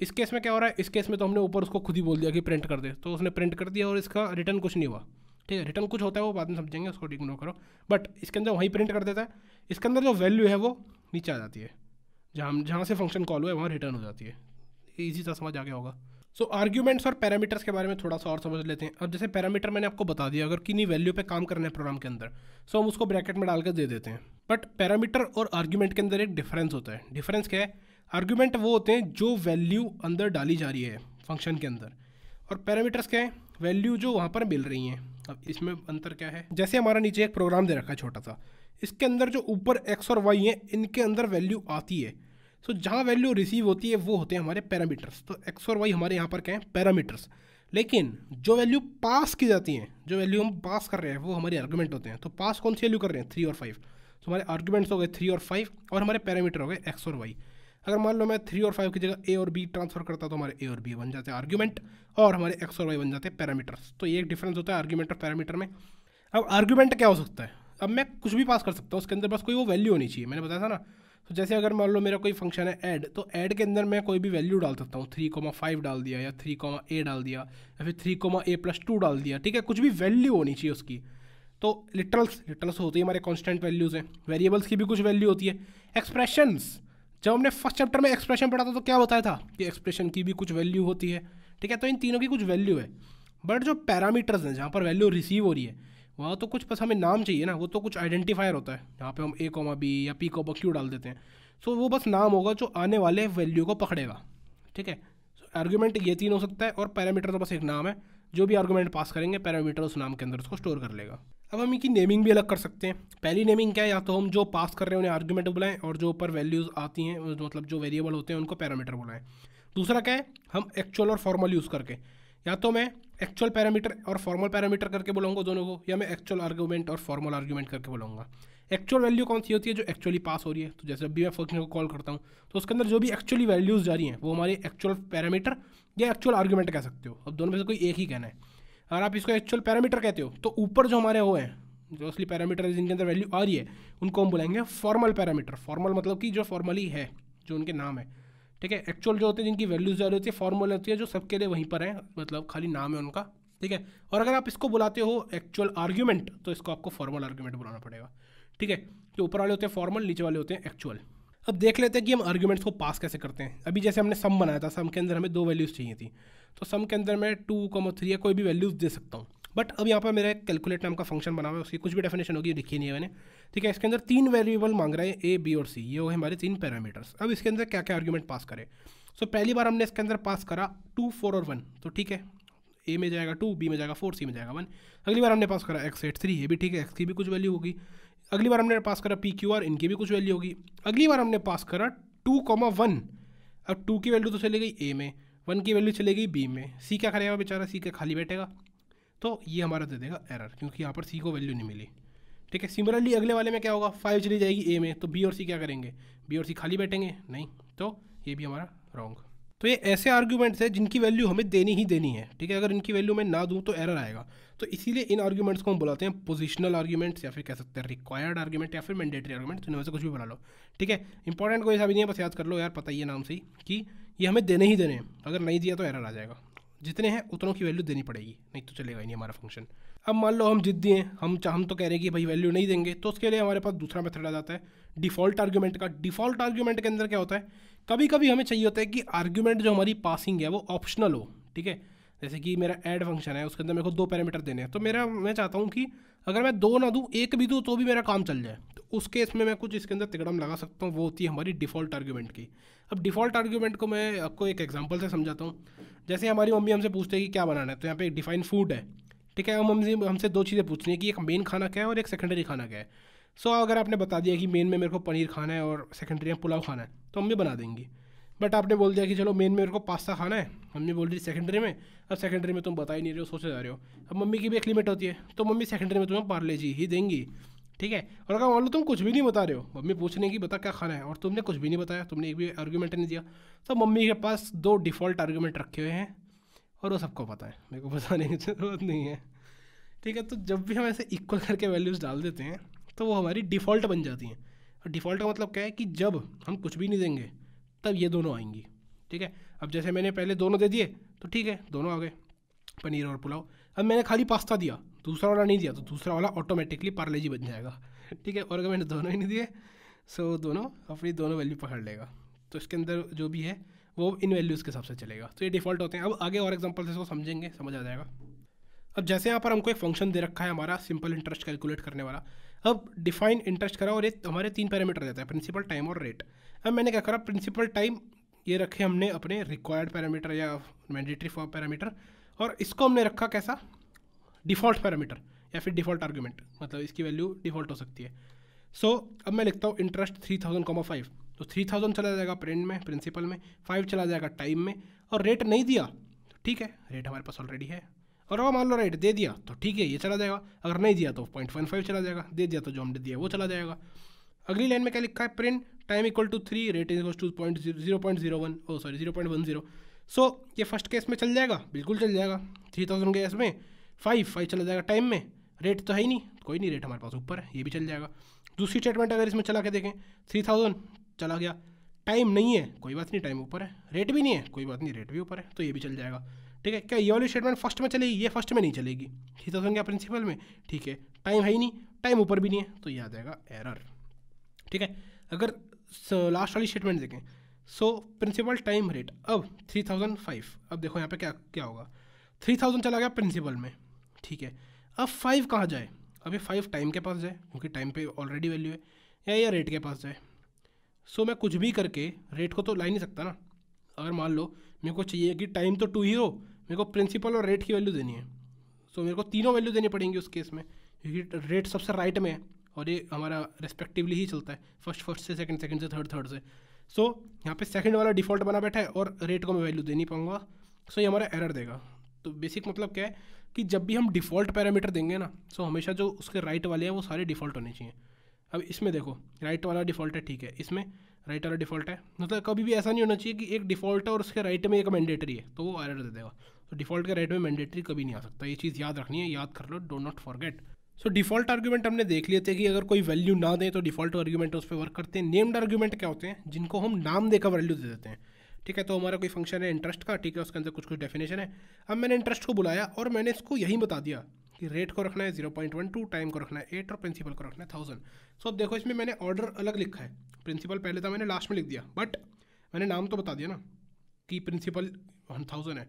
इस केस में क्या हो रहा है? इस केस में तो हमने ऊपर उसको खुद ही बोल दिया कि प्रिंट कर दे। तो उसने प्रिंट कर दिया और इसका रिटर्न कुछ नहीं हुआ। ठीक है? रिटर्न कुछ होता है, वो बाद में समझेंगे, उसको इग्नोर करो। बट इसके अंदर वहीं प्रिंट कर देता है। इसके अंदर जो वैल्यू है, वो नीचे आ जाती है। जहाँ जहाँ से फ़ंक्शन कॉल हुआ है, वहाँ रिटर्न हो जाती है। ईजी सा समझ आ गया होगा। सो आर्ग्यूमेंट्स और पैरामीटर्स के बारे में थोड़ा सा और समझ लेते हैं। अब जैसे पैरामीटर मैंने आपको बता दिया, अगर किन्हीं वैल्यू पे काम करना है प्रोग्राम के अंदर सो so हम उसको ब्रैकेट में डाल कर दे देते हैं। बट पैरामीटर और आर्ग्यूमेंट के अंदर एक डिफरेंस होता है। डिफरेंस क्या है? आर्ग्यूमेंट वो होते हैं जो वैल्यू अंदर डाली जा रही है फ़ंक्शन के अंदर। और पैरामीटर्स क्या है? वैल्यू जो वहाँ पर मिल रही हैं। अब इसमें अंतर क्या है? जैसे हमारा नीचे एक प्रोग्राम दे रखा है छोटा सा। इसके अंदर जो ऊपर एक्स और वाई हैं, इनके अंदर वैल्यू आती है। So, जहाँ वैल्यू रिसीव होती है वो होते हैं हमारे पैरामीटर्स तो एक्स और वाई हमारे यहाँ पर क्या है? पैरामीटर्स लेकिन जो वैल्यू पास की जाती हैं जो वैल्यू हम पास कर रहे हैं वो हमारे आर्गूमेंट होते हैं। तो पास कौन सी वैल्यू कर रहे हैं? थ्री और फाइव तो हमारे आर्गूमेंट्स हो गए थ्री और फाइव और हमारे पैरामीटर हो गए एक्स और वाई अगर मान लो मैं थ्री और फाइव की जगह ए और बी ट्रांसफ़र करता तो हमारे ए और बी बन जाते हैं आर्ग्यूमेंट और हमारे एक्स और वाई बन जाते हैं पैरामीटर्स तो ये एक डिफरेंस होता है आर्ग्यूमेंट और पैरामीटर में। अब आर्ग्यूमेंट क्या हो सकता है? अब मैं कुछ भी पास कर सकता हूँ उसके अंदर बस कोई वो वैल्यू होनी चाहिए। मैंने बताया था ना तो जैसे अगर मान लो मेरा कोई फ़ंक्शन है ऐड तो ऐड के अंदर मैं कोई भी वैल्यू डाल सकता हूँ। थ्री कोमा फाइव डाल दिया या थ्री कोमा ए डाल दिया या फिर three comma A plus two डाल दिया, ठीक है? कुछ भी वैल्यू होनी चाहिए उसकी। तो लिटरल्स लिटरल्स होती है हमारे कॉन्स्टेंट वैल्यूज़ हैं। वेरिएबल्स की भी कुछ वैल्यू होती है। एक्सप्रेशंस जब हमने फ़र्स्ट चैप्टर में एक्सप्रेशन पढ़ा था तो क्या बताया था कि एक्सप्रेशन की भी कुछ वैल्यू होती है, ठीक है? तो इन तीनों की कुछ वैल्यू है। बट जो पैरामीटर्स हैं, जहाँ पर वैल्यू रिसीव हो रही है वहाँ तो कुछ बस हमें नाम चाहिए ना, वो तो कुछ आइडेंटिफायर होता है। जहाँ पे हम ए कोमा बी या पी कोमा क्यू डाल देते हैं। सो वो बस नाम होगा जो आने वाले वैल्यू को पकड़ेगा। ठीक है? आर्ग्यूमेंट ये तीन हो सकता है और पैरामीटर तो बस एक नाम है। जो भी आर्ग्यूमेंट पास करेंगे पैरामीटर उस नाम के अंदर उसको स्टोर कर लेगा। अब हम इनकी नेमिंग भी अलग कर सकते हैं। पहली नेमिंग क्या है? या तो हम जो पास कर रहे हैं उन्हें आर्ग्यूमेंट बुलाएँ और जो ऊपर वैल्यूज़ आती हैं मतलब जो वेरिएबल होते हैं, उनको पैरामीटर बुलाएँ। दूसरा क्या है? हम एक्चुअल और फॉर्मल यूज़ करके। या तो मैं एक्चुअल पैरामीटर और फॉर्मल पैरामीटर करके बोलूँगा दोनों को, या मैं एक्चुअल आर्ग्यूमेंट और फॉर्मल आर्ग्यूमेंट करके बोलूँगा। एक्चुअल वैल्यू कौन सी होती है जो एक्चुअली पास हो रही है? तो जैसे अभी मैं फ़ंक्शन को कॉल करता हूँ तो उसके अंदर जो भी एक्चुअली वैल्यूज़ जा रही हैं, वो हमारे एक्चुअल पैरामीटर या एक्चुअल आर्ग्यूमेंट कह सकते हो। अब दोनों में से कोई एक ही कहना है। अगर आप इसको एक्चुअल पैरामीटर कहते हो तो ऊपर जो हमारे वो हैं, जो असली पैरामीटर जिनके अंदर वैल्यू आ रही है, उनको हम बुलाएँगे फॉर्मल पैरामीटर फॉर्मल मतलब कि जो फॉर्मली है, जो उनके नाम है। ठीक है? एक्चुअल जो होते हैं, जिनकी वैल्यूज़ जा रही होती है फॉर्मल होती है, जो सबके लिए वहीं पर है मतलब खाली नाम है उनका, ठीक है? और अगर आप इसको बुलाते हो एक्चुअल आर्ग्यूमेंट तो इसको आपको फॉर्मल आर्ग्यूमेंट बुलाना पड़ेगा, ठीक है? जो ऊपर वाले होते हैं फॉर्मल नीचे वाले होते हैं एक्चुअल अब देख लेते हैं कि हम आर्ग्यूमेंट्स को पास कैसे करते हैं। अभी जैसे हमने सम बनाया था सम के अंदर हमें दो वैल्यूज़ चाहिए थी तो सम के अंदर मैं टू कॉमो थ्री या कोई भी वैल्यूज़ दे सकता हूँ। बट अब यहाँ पर मेरा एक कैलकुलेट नाम का फ़ंक्शन बना हुआ है, उसकी कुछ भी डेफिनेशन होगी लिखी नहीं है मैंने। ठीक है इसके अंदर तीन वेरिएबल मांग रहे हैं ए बी और सी ये है हमारे तीन पैरामीटर्स अब इसके अंदर क्या क्या आर्ग्यूमेंट पास करें? सो so, पहली बार हमने इसके अंदर पास करा टू फोर और वन तो ठीक है ए में जाएगा टू बी में जाएगा फोर सी में जाएगा वन अगली बार हमने पास करा एक्स एट थ्री ये भी ठीक है एक्स की भी कुछ वैल्यू होगी। अगली बार हमने पास करा पी क्यू आर इनकी भी कुछ वैल्यू होगी। अगली बार हमने पास करा टू कॉमा वन अब टू की वैल्यू तो चली गई ए में वन की वैल्यू चलेगी बी में। सी क्या करेगा बेचारा? सी का खाली बैठेगा। तो ये हमारा दे देगा एरर क्योंकि यहाँ पर सी को वैल्यू नहीं मिली। ठीक है सिमिलरली अगले वाले में क्या होगा? फाइव चली जाएगी ए में तो बी और सी क्या करेंगे? बी और सी खाली बैठेंगे? नहीं। तो ये भी हमारा रॉन्ग तो ये ऐसे आर्ग्यूमेंट्स हैं जिनकी वैल्यू हमें देनी ही देनी है, ठीक है? अगर इनकी वैल्यू मैं ना दूँ तो एरर आएगा। तो इसीलिए इन आर्ग्यूमेंट्स को हम बुलाते हैं पोजिशनल आर्ग्यूमेंट्स या फिर कह सकते हैं रिक्वायर्ड आर्ग्यूमेंट या फिर मैंडेटरी आर्ग्यूमेंट तो इनमें से कुछ भी बना लो, ठीक है? इंपॉर्टेंट कोई सा भी नहीं है, बस याद कर लो यार, पता ही है नाम से ही, कि ये हमें देने ही देने हैं। अगर नहीं दिया तो एरर आ जाएगा। जितने हैं उतनों की वैल्यू देनी पड़ेगी, नहीं तो चलेगा ही नहीं हमारा फ़ंक्शन अब मान लो हम जिद्दी हैं, हम हम तो कह रहे हैं कि भाई वैल्यू नहीं देंगे तो उसके लिए हमारे पास दूसरा मेथड आ जाता है डिफ़ॉल्ट आर्ग्यूमेंट का। डिफ़ॉल्ट आर्ग्यूमेंट के अंदर क्या होता है? कभी कभी हमें चाहिए होता है कि आर्ग्यूमेंट जो हमारी पासिंग है, वो ऑप्शनल हो, ठीक है? जैसे कि मेरा ऐड फ़ंक्शन है, उसके अंदर मेरे को दो पैरामीटर देने हैं तो मेरा, मैं चाहता हूँ कि अगर मैं दो ना दूँ, एक भी दूँ तो भी मेरा काम चल जाए। तो उस केस में मैं कुछ इसके अंदर तिकड़म लगा सकता हूँ, वो होती है हमारी डिफ़ॉल्ट आर्ग्यूमेंट की। अब डिफ़ॉल्ट आर्ग्यूमेंट को मैं आपको एक एग्ज़ाम्पल से समझाता हूँ। जैसे हमारी मम्मी हमसे पूछते हैं कि क्या बनाना है तो यहाँ पे एक डिफाइन फ़ूड है। ठीक है, हम हमसे हमसे दो चीज़ें पूछनी है कि एक मेन खाना क्या है और एक सेकेंडरी खाना क्या है। सो अगर आपने बता दिया कि मेन में मेरे को पनीर खाना है और सेकेंडरी में पुलाव खाना है तो मम्मी बना देंगी। बट आपने बोल दिया कि चलो मेन में मेरे को पास्ता खाना है मम्मी बोल रही सेकेंडरी में, अब सेकेंडरी में तुम बता ही नहीं रहे हो सोचे जा रहे हो। अब मम्मी की भी एक लिमिट होती है तो मम्मी सेकेंडरी में तुम्हें पार्ले जी ही देंगी, ठीक है? और अगर मान लो तुम कुछ भी नहीं बता रहे हो, मम्मी पूछने की बता क्या खाना है, और तुमने कुछ भी नहीं बताया, तुमने एक भी आर्ग्यूमेंट नहीं दिया तो मम्मी के पास दो डिफ़ॉल्ट आर्ग्यूमेंट रखे हुए हैं और वो सबको पता है। मेरे को बताने की ज़रूरत नहीं है। ठीक है तो जब भी हम ऐसे इक्वल करके वैल्यूज़ डाल देते हैं तो वो हमारी डिफ़ॉल्ट बन जाती हैं। और डिफ़ॉल्ट का मतलब क्या है कि जब हम कुछ भी नहीं देंगे, तब ये दोनों आएँगी। ठीक है? अब जैसे मैंने पहले दोनों दे दिए तो ठीक है, दोनों आ गए। पनीर और पुलाव। अब मैंने खाली पास्ता दिया, दूसरा वाला नहीं दिया तो दूसरा वाला ऑटोमेटिकली पार्लेजी बन जाएगा। ठीक है? और अगर मैंने दोनों ही नहीं दिए सो दोनों अपनी दोनों वैल्यू पकड़ लेगा। तो इसके अंदर जो भी है वो इन वैल्यूज़ के हिसाब से चलेगा। तो ये डिफ़ॉल्ट होते हैं। अब आगे और एग्ज़ाम्पल से इसको समझेंगे समझ आ जाएगा। अब जैसे यहाँ पर हमको एक फ़ंक्शन दे रखा है हमारा सिंपल इंटरेस्ट कैलकुलेट करने वाला। अब डिफाइन इंटरेस्ट करा और ये हमारे तीन पैरामीटर देता है प्रिंसिपल टाइम और रेट अब मैंने क्या करा प्रिंसिपल टाइम ये रखे हमने अपने रिक्वायर्ड पैरामीटर या मैंडेटरी फॉर पैरामीटर और इसको हमने रखा कैसा? डिफ़ॉल्ट पैरामीटर या फिर डिफ़ॉल्ट आर्ग्यूमेंट मतलब इसकी वैल्यू डिफ़ॉल्ट हो सकती है। सो so, अब मैं लिखता हूँ interest three thousand comma five तो थ्री थाउज़ेंड चला जाएगा प्रिंट में प्रिंसिपल में फाइव चला जाएगा टाइम में, और रेट नहीं दिया तो ठीक है रेट हमारे पास ऑलरेडी है। और वो मान लो रेट दे दिया तो ठीक है, ये चला जाएगा। अगर नहीं दिया तो पॉइंट वन फाइव चला जाएगा, दे दिया तो जो हमने दिया वो चला जाएगा। अगली लाइन में क्या लिखा है? Print time equal to three rate is to point zero point zero one oh sorry zero point one zero so ये फ़र्स्ट केस में चल जाएगा, बिल्कुल चल जाएगा। थ्री थाउज़ेंड केस में फाइव फाइव चला जाएगा टाइम में रेट तो है ही नहीं, कोई नहीं रेट हमारे पास ऊपर है, ये भी चल जाएगा। दूसरी स्टेटमेंट अगर इसमें चला के देखें थ्री थाउज़ेंड चला गया। टाइम नहीं है, कोई बात नहीं टाइम ऊपर है। रेट भी नहीं है, कोई बात नहीं रेट भी ऊपर है तो ये भी चल जाएगा। ठीक है, क्या ये वाली स्टेटमेंट फ़र्स्ट में चलेगी? ये फ़र्स्ट में नहीं चलेगी। थ्री थाउज़ेंड क्या प्रिंसिपल में। ठीक है टाइम है ही नहीं टाइम ऊपर भी नहीं है तो ये आ जाएगा एरर ठीक है, अगर लास्ट वाली स्टेटमेंट देखें। सो प्रिंसिपल टाइम रेट अब थ्री थाउज़ेंड फाइव अब देखो यहाँ पे क्या क्या होगा। थ्री थाउज़ेंड चला गया प्रिंसिपल में। ठीक है, अब फाइव कहाँ जाए? अभी फाइव टाइम के पास जाए, क्योंकि टाइम पे ऑलरेडी वैल्यू है। या, ये रेट के पास जाए। सो मैं कुछ भी करके रेट को तो ला ही नहीं सकता ना। अगर मान लो मेरे को चाहिए कि टाइम तो टू ही हो मेरे को प्रिंसिपल और रेट की वैल्यू देनी है। सो मेरे को तीनों वैल्यू देनी पड़ेंगी उस केस में क्योंकि रेट सबसे राइट में है और ये हमारा रेस्पेक्टिवली ही चलता है फ़र्स्ट फ़र्स्ट से सेकंड सेकंड से थर्ड थर्ड से। सो so, यहाँ पे सेकंड वाला डिफ़ॉल्ट बना बैठा है और रेट को मैं वैल्यू दे नहीं पाऊँगा। सो ये हमारा एरर देगा। तो बेसिक मतलब क्या है कि जब भी हम डिफ़ॉल्ट पैरामीटर देंगे ना सो हमेशा जो उसके राइट वाले हैं वो सारे डिफ़ॉल्ट होने चाहिए। अब इसमें देखो राइट वाला डिफ़ॉल्ट है, ठीक है। इसमें राइट वाला डिफ़ॉल्ट है। मतलब कभी भी ऐसा नहीं होना चाहिए कि एक डिफ़ॉल्ट है और उसके राइट में एक मैंडेटरी है तो वो एरर दे देगा। तो डिफ़ॉल्ट के राइट में मैंडेटरी कभी नहीं आ सकता। ये चीज़ याद रखनी है, याद कर लो do not forget so default argument हमने देख लिए थे कि अगर कोई वैल्यू ना दें तो डिफ़ॉल्ट आर्ग्यूमेंट उस पर वर्क करते हैं। नेम्ड आर्ग्यूमेंट क्या होते हैं? जिनको हम नाम देकर वैल्यू दे देते हैं। ठीक है तो हमारा कोई फ़ंक्शन है इंटरेस्ट का, ठीक है, उसके अंदर कुछ कुछ डेफिनेशन है। अब मैंने इंटरेस्ट को बुलाया और मैंने इसको यही बता दिया। कि रेट को रखना है zero point one two time को रखना है एट और प्रिंसिपल को रखना है थाउज़ेंड सो अब देखो, इसमें मैंने ऑर्डर अलग लिखा है। प्रिंसिपल पहले था मैंने लास्ट में लिख दिया। बट मैंने नाम तो बता दिया ना कि प्रिंसिपल वन थाउज़ेंड है।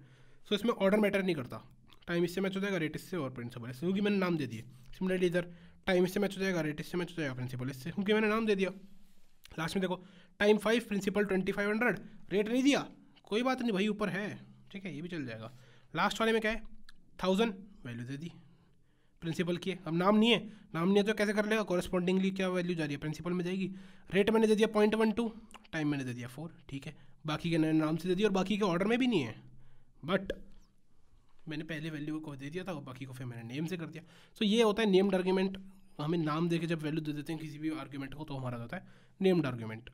सो इसमें ऑर्डर मैटर नहीं करता। टाइम इससे मैच हो जाएगा रेट इससे और प्रिंसिपल इससे। क्योंकि मैंने नाम दे दिए। सिमिलरली इधर टाइम इससे मैच हो जाएगा रेट इससे मैच हो जाएगा प्रिंसिपल इससे। क्योंकि मैंने नाम दे दिया। लास्ट में देखो time five principal twenty five hundred rate नहीं दिया। कोई बात नहीं, भाई, ऊपर है। ठीक है, ये भी चल जाएगा। लास्ट वाले में क्या है? थाउज़ेंड वैल्यू दे दी। प्रिंसिपल की है अब नाम नहीं है। नाम नहीं है तो कैसे कर लेगा? कॉरेस्पॉन्डिंगली क्या वैल्यू जा रही है? प्रिंसिपल में जाएगी। रेट मैंने दे दिया पॉइंट वन टू टाइम मैंने दे दिया फोर ठीक है। बाकी के नाम से दे दिया और बाकी के ऑर्डर में भी नहीं है। बट मैंने पहले वैल्यू को दे दिया था और बाकी को फिर मैंने नेम से कर दिया। सो ये होता है नेम्ड आर्ग्यूमेंट हमें नाम दे के जब वैल्यू दे देते हैं किसी भी आर्ग्यूमेंट को तो हमारा होता है नेम्ड आर्ग्यूमेंट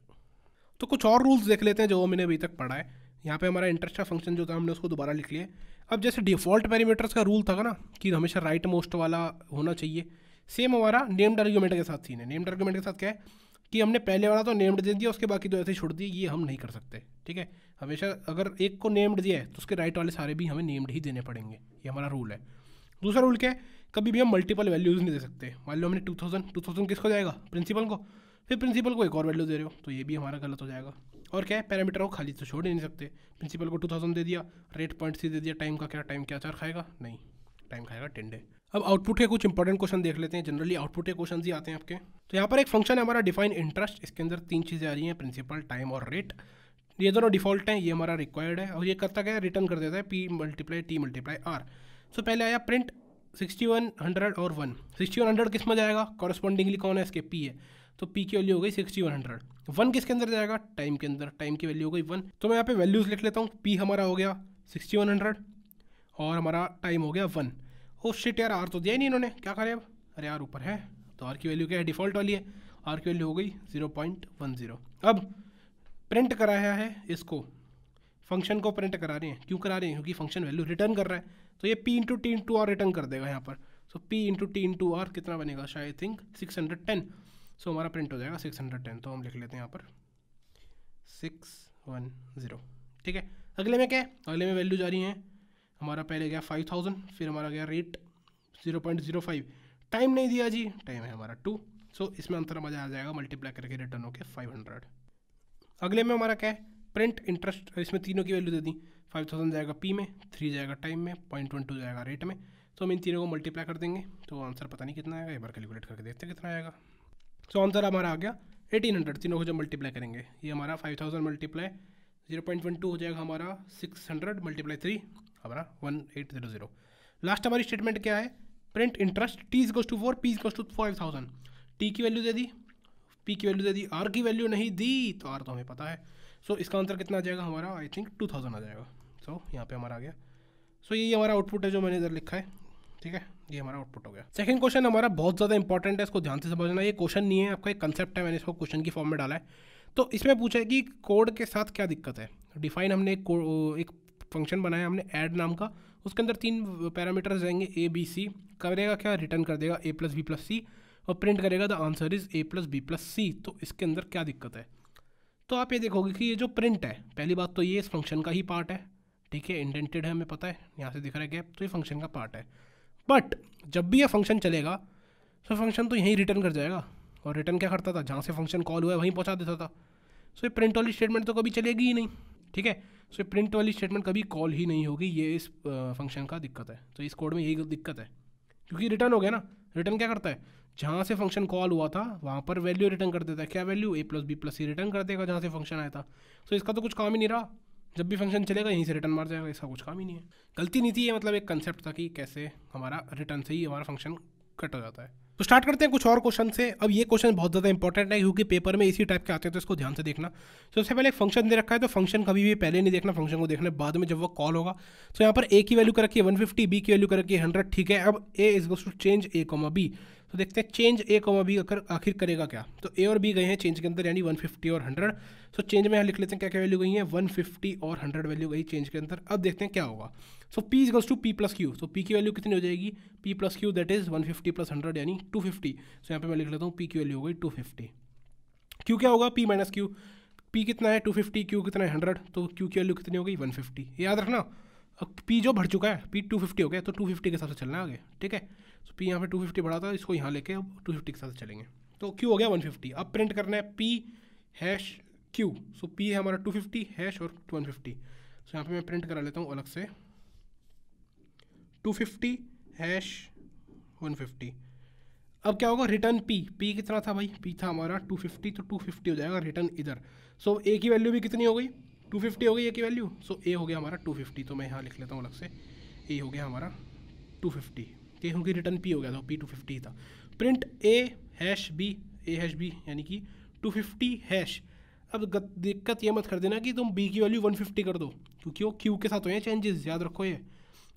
तो कुछ और रूल्स देख लेते हैं जो मैंने अभी तक पढ़ा है। यहाँ पे हमारा इंटरेस्ट का फ़ंक्शन जो था, हमने उसको दोबारा लिख लिया। अब जैसे डिफ़ॉल्ट पैरीमीटर्स का रूल था ना, कि हमेशा राइट मोस्ट वाला होना चाहिए। सेम हमारा नेम्ड आर्ग्यूमेंट के साथ सीन है। नेम्ड आर्ग्यूमेंट के साथ क्या है, कि हमने पहले वाला तो नेम्ड दे दिया, उसके बाकी तो ऐसे छोड़ दिए, ये हम नहीं कर सकते, ठीक है? हमेशा अगर एक को नेम्ड दिया है तो उसके राइट वाले सारे भी हमें नेम्ड ही देने पड़ेंगे। ये हमारा रूल है। दूसरा रूल क्या है, कभी भी हम मल्टीपल वैल्यूज़ नहीं दे सकते। मान लो हमने टू थाउज़ेंड टू थाउज़ेंड किसको जाएगा? प्रिंसिपल को। फिर प्रिंसिपल को एक और वैल्यू दे रहे हो तो ये भी हमारा गलत हो जाएगा। और क्या है, पैरामीटर को खाली तो छोड़ ही नहीं सकते। प्रिंसिपल को टू थाउज़ेंड दे दिया रेट पॉइंट सी दे दिया टाइम का क्या टाइम क्या चार खाएगा? नहीं टाइम खाएगा टेन डे अब आउटपुट के कुछ इंपॉर्टेंट क्वेश्चन देख लेते हैं। जनरली आउटपुट के क्वेश्चन ही आते हैं आपके। तो यहाँ पर एक फ़ंक्शन है हमारा डिफाइन इंटरेस्ट इसके अंदर तीन चीज़ें आ रही हैं प्रिंसिपल टाइम और रेट ये दोनों डिफ़ॉल्ट हैं, ये हमारा रिक्वायर्ड है। और ये करता क्या है रिटर्न कर देता है P multiply T multiply R so पहले आया प्रिंट सिक्सटी वन हंड्रेड और वन सिक्सटी वन हंड्रेड किसमें जाएगा? कॉरस्पॉन्डिंगली कौन है इसके पी है? तो पी की वैल्यू हो गई सिक्सटी वन हंड्रेड वन किसके अंदर जाएगा? टाइम के अंदर. टाइम की वैल्यू हो गई वन तो मैं यहाँ पे वैल्यूज़ लिख लेता हूँ. पी हमारा हो गया सिक्सटी वन हंड्रेड और हमारा टाइम हो गया वन ओ शिट यार आर तो दिया ही नहीं इन्होंने. क्या करें अब? अरे यार, ऊपर है. तो आर की वैल्यू क्या है? डिफ़ॉल्ट वाली है. आर की वैल्यू हो गई ज़ीरो पॉइंट वन ज़ीरो अब प्रिंट कराया है इसको. फ़ंक्शन को प्रिंट करा रहे हैं. क्यों करा रहे हैं? क्योंकि फ़ंक्शन वैल्यू रिटर्न कर रहा है. तो ये P into T into R return कर देगा यहाँ पर. So P into T into R कितना बनेगा? शायद I think six hundred ten so हमारा प्रिंट हो जाएगा सिक्स हंड्रेड टेन तो हम लिख लेते हैं यहाँ पर सिक्स वन ज़ीरो ठीक है? अगले में क्या है? अगले में वैल्यू जा रही है। हमारा पहले गया फाइव थाउज़ेंड फिर हमारा गया rate zero point zero five time नहीं दिया जी टाइम है हमारा टू सो इसमें अंतर मज़ा आ जाएगा मल्टीप्लाई करके रिटर्न होकर फाइव हंड्रेड अगले में हमारा क्या है? प्रिंट इंटरेस्ट इसमें तीनों की वैल्यू दे दी। फाइव थाउज़ेंड जाएगा पी में थ्री जाएगा टाइम में पॉइंट वन टू जाएगा रेट में। तो हम इन तीनों को मल्टीप्लाई कर देंगे। तो आंसर पता नहीं कितना आएगा, एक बार कैलकुलेट करके देखते हैं कितना आएगा। सो आंसर हमारा आ गया। एटीन हंड्रेड तीनों को जब मल्टीप्लाई करेंगे ये हमारा five thousand multiply zero point one two हो जाएगा हमारा सिक्स हंड्रेड मल्टीप्लाई थ्री हमारा one eight zero zero last हमारी स्टेटमेंट क्या है? Print interest T is to four P is to five thousand T की वैल्यू दे दी पी की वैल्यू दे दी आर की वैल्यू नहीं दी तो आर तो हमें पता है। सो so, इसका आंसर कितना आ जाएगा? हमारा आई थिंक टू थाउज़ेंड आ जाएगा। सो so, यहाँ पे हमारा आ गया। सो so, यही हमारा आउटपुट है जो मैंने इधर लिखा है। ठीक है? ये हमारा आउटपुट हो गया। सेकंड क्वेश्चन हमारा बहुत ज़्यादा इंपॉर्टेंट है, इसको ध्यान से समझना। ये क्वेश्चन नहीं है, आपका एक कंसेप्ट है, मैंने इसको क्वेश्चन की फॉर्म में डाला है। तो इसमें पूछा है कि कोड के साथ क्या दिक्कत है? डिफाइन हमने एक एक फ़ंक्शन बनाया, हमने ऐड नाम का। उसके अंदर तीन पैरामीटर्स रहेंगे ए बी सी करेगा क्या? रिटर्न कर देगा A plus B plus C और प्रिंट करेगा the answer is A plus B plus C तो इसके अंदर क्या दिक्कत है? तो आप ये देखोगे कि ये जो प्रिंट है, पहली बात तो ये इस फ़ंक्शन का ही पार्ट है। ठीक है इंडेंटेड है, हमें पता है, यहाँ से दिख रहा है गैप तो ये फ़ंक्शन का पार्ट है। बट जब भी ये फ़ंक्शन चलेगा तो फ़ंक्शन तो यहीं रिटर्न कर जाएगा। और रिटर्न क्या करता था? जहाँ से फ़ंक्शन कॉल हुआ है, वहीं पहुँचा देता था। सो ये प्रिंट वाली स्टेटमेंट तो कभी चलेगी ही नहीं, ठीक है? सो ये प्रिंट वाली स्टेटमेंट कभी कॉल ही नहीं होगी। ये इस फ़ंक्शन का दिक्कत है। तो इस कोड में यही दिक्कत है। क्योंकि रिटर्न हो गया ना। रिटर्न क्या करता है? जहाँ से फ़ंक्शन कॉल हुआ था, वहाँ पर वैल्यू रिटर्न कर देता है। क्या value A plus B plus C return कर देगा जहाँ से फ़ंक्शन आया था। सो इसका तो कुछ काम ही नहीं रहा। जब भी फ़ंक्शन चलेगा, यहीं से रिटर्न मार जाएगा, ऐसा कुछ काम ही नहीं है। गलती नहीं थी ये मतलब एक कंसेप्ट था कि कैसे हमारा रिटर्न से ही हमारा फ़ंक्शन कट हो जाता है। तो स्टार्ट करते हैं कुछ और क्वेश्चन से। अब ये क्वेश्चन बहुत ज़्यादा इंपॉर्टेंट है, क्योंकि पेपर में इसी टाइप के आते हैं तो इसको ध्यान से देखना। तो सबसे पहले एक फ़ंक्शन दे रखा है तो फ़ंक्शन कभी भी पहले नहीं देखना फ़ंक्शन को देखना बाद में जब वो कॉल होगा। तो यहाँ पर ए की वैल्यू कर रखी है वन फिफ्टी बी की वैल्यू कर रखी है हंड्रेड ठीक है। अब A is goes to change A comma B तो देखते हैं चेंज ए कोमा बी अगर आखिर करेगा क्या? तो ए और बी गए हैं चेंज के अंदर, यानी 150 और 100 सो चेंज में यहाँ लिख लेते हैं क्या क्या वैल्यू गई है? 150 और 100 वैल्यू गई चेंज के अंदर। अब देखते हैं क्या होगा। So P is to P plus Q so P की वैल्यू कितनी हो जाएगी? P plus Q that is one fifty plus hundred यानी टू फिफ्टी सो यहाँ पे मैं लिख लेता हूँ पी की वैल्यू हो गई टू फिफ्टी क्यू क्या होगा? पी माइनस क्यू पी कितना है? टू फिफ्टी क्यू कितना है? हंड्रेड तो क्यू की वैल्यू कितनी हो गई? वन फिफ्टी याद रखना? पी जो बढ़ चुका है पी टू फिफ्टी हो गया तो टू फिफ्टी के साथ चलना है आगे, ठीक है? तो पी यहाँ पे टू फिफ्टी बढ़ा था, इसको यहाँ लेके अब टू फिफ्टी के साथ चलेंगे। तो क्यू हो गया वन फिफ्टी अब प्रिंट करना है P hash Q so P है हमारा टू फिफ्टी हैश और वन फिफ्टी सो यहाँ पे मैं प्रिंट करा लेता हूँ अलग से। Two fifty hash one fifty अब क्या होगा? रिटर्न पी पी कितना था भाई? पी था हमारा टू फिफ्टी तो टू फिफ्टी हो जाएगा रिटर्न इधर। सो ए की वैल्यू भी कितनी हो गई? टू फिफ्टी हो गई ए की वैल्यू सो ए हो गया हमारा टू फिफ्टी तो मैं यहाँ लिख लेता हूँ अलग से। ए हो गया हमारा टू फिफ्टी। ये क्योंकि रिटर्न पी हो गया था पी टू फिफ्टी था। Print A hash B A hash B यानी कि टू फिफ्टी हैश अब दिक्कत ये मत कर देना कि तुम बी की वैल्यू वन फिफ्टी कर दो, क्योंकि वो क्यू के साथ हैं चेंजेस याद रखो ये।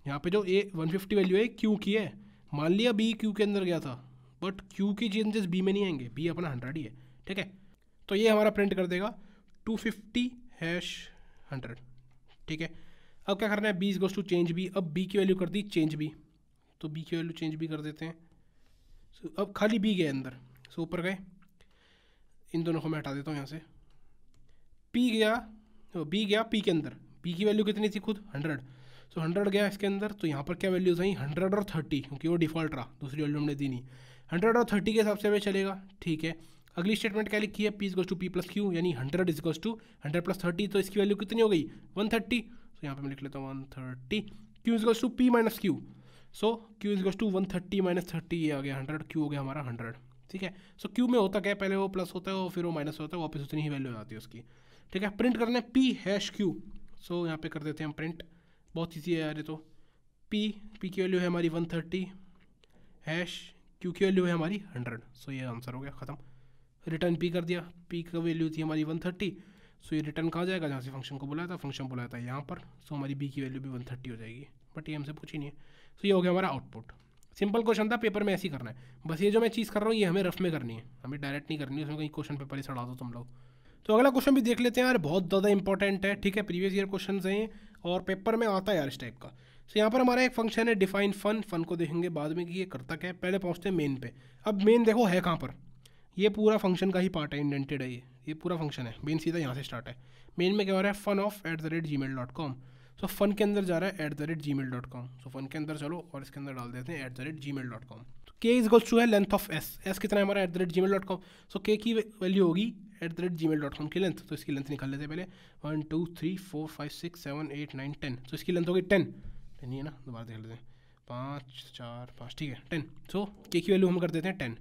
यहाँ पे जो ए वन फिफ्टी वैल्यू है क्यू की है। मान लिया बी क्यू के अंदर गया था बट क्यू की चेंजेस बी में नहीं आएँगे बी अपना हंड्रेड ही है, ठीक है? तो ये हमारा प्रिंट कर देगा, टू फिफ्टी हैश हंड्रेड ठीक है? अब क्या करना है? B is goes to change B अब बी की वैल्यू कर दी चेंज बी तो बी की वैल्यू चेंज भी कर देते हैं। सो so, अब खाली बी गए अंदर। सो so, ऊपर गए। इन दोनों को मैं हटा देता हूँ यहाँ से। पी गया तो बी गया पी के अंदर। पी की वैल्यू कितनी थी खुद? हंड्रेड सो हंड्रेड गया इसके अंदर तो यहाँ पर क्या वैल्यूज़ आई? हंड्रेड और थर्टी क्योंकि वो डिफ़ॉल्ट रहा। दूसरी वैल्यू हमने दी नहीं। हंड्रेड और थर्टी के हिसाब से हमें चलेगा। ठीक है। अगली स्टेटमेंट क्या लिखी है? P is goes to P plus Q यानी hundred is goes to hundred plus thirty तो इसकी वैल्यू कितनी हो गई? वन थर्टी तो यहाँ पे मैं लिख लेता हूँ one thirty Q is goes to P minus Q so Q is goes to one thirty minus thirty ये आ गया हंड्रेड क्यू हो गया हमारा हंड्रेड ठीक है? सो so, क्यू में होता क्या है? पहले वो प्लस होता है और फिर वो माइनस होता है वापस उतनी ही वैल्यू आती है उसकी. ठीक है? प्रिंट करना है पी हैश क्यू सो यहाँ पे कर देते हैं हम प्रिंट बहुत ईजी है यार ये तो. पी पी की वैल्यू है हमारी वन थर्टी हैश क्यू की वैल्यू है हमारी हंड्रेड सो ये आंसर हो गया ख़त्म. रिटर्न पी कर दिया। पी का वैल्यू थी हमारी वन थर्टी सो ये रिटर्न कहाँ जाएगा? जहाँ से फ़ंक्शन को बुलाया था फ़ंक्शन बुलाया था यहाँ पर सो हमारी बी की वैल्यू भी वन थर्टी हो जाएगी। बट ये हमसे पूछी नहीं है। सो ये हो गया हमारा आउटपुट सिंपल क्वेश्चन था पेपर में ऐसे ही करना है। बस ये जो मैं चीज़ कर रहा हूँ, ये हमें रफ में करनी है। हमें डायरेक्ट नहीं करनी है उसमें कहीं क्वेश्चन पेपर ही सड़ा दो तुम लोग। तो अगला क्वेश्चन भी देख लेते हैं यार, बहुत ज़्यादा इंपॉर्टेंट है, ठीक है? प्रीवियस ईयर क्वेश्चन हैं और पेपर में आता है यार इस टाइप का। सो यहाँ पर हमारा एक फ़ंक्शन है डिफाइन फन फन को देखेंगे बाद में कि ये करता क्या है। पहले पहुँचते हैं मेन पे। अब मेन देखो है कहाँ पर? ये पूरा फ़ंक्शन का ही पार्ट है इंडेंटेड है ये। ये पूरा फ़ंक्शन है। मेन सीधा यहाँ से स्टार्ट है। मेन में क्या हो रहा है? Fun of at the rate Gmail dot com so fun के अंदर जा रहा है at the rate Gmail dot com so fun के अंदर चलो और इसके अंदर डाल देते हैं at the rate Gmail dot com तो के इज़ गोल्स टू है लेंथ ऑफ़ एस एस कितना है हमारा? At the rate Gmail dot com so K की वैल्यू होगी at the rate Gmail dot com की लेंथ तो इसकी लेंथ निकाल लेते हैं पहले। One two three four five six seven eight nine ten तो इसकी लेंथ होगी टेन टेन ही है ना? दोबारा देख लेते हैं। पाँच, चार, पाँच। ठीक है टेन सो के की वैल्यू हम कर देते हैं टेन